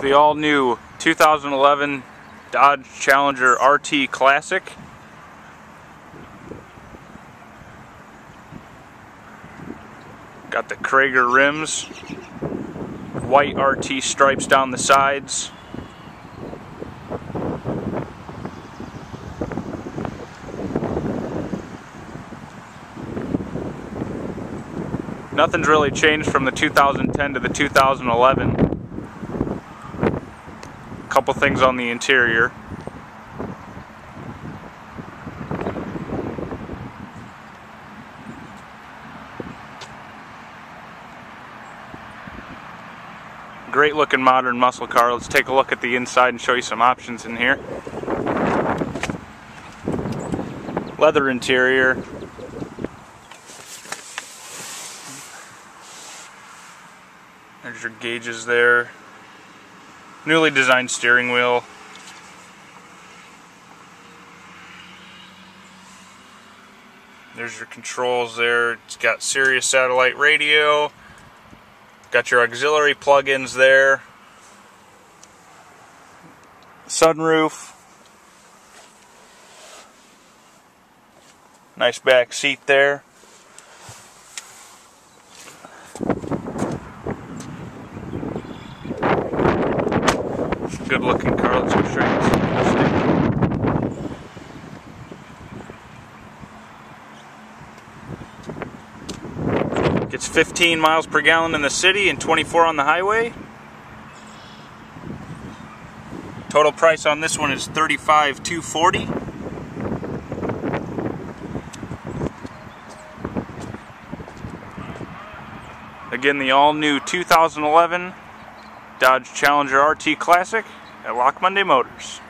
the all-new 2011 Dodge Challenger RT Classic. Got the Cragar rims, white RT stripes down the sides. Nothing's really changed from the 2010 to the 2011. Couple things on the interior. Great looking modern muscle car. Let's take a look at the inside and show you some options in here. Leather interior, There's your gauges there. Newly designed steering wheel. There's your controls there. It's got Sirius satellite radio. Got your auxiliary plug-ins there. Sunroof. Nice back seat there. Good looking car. Let's go straight Gets 15 miles per gallon in the city and 24 on the highway. Total price on this one is 35,240. Again, the all new 2011 Dodge Challenger RT Classic at Lochmandy Motors.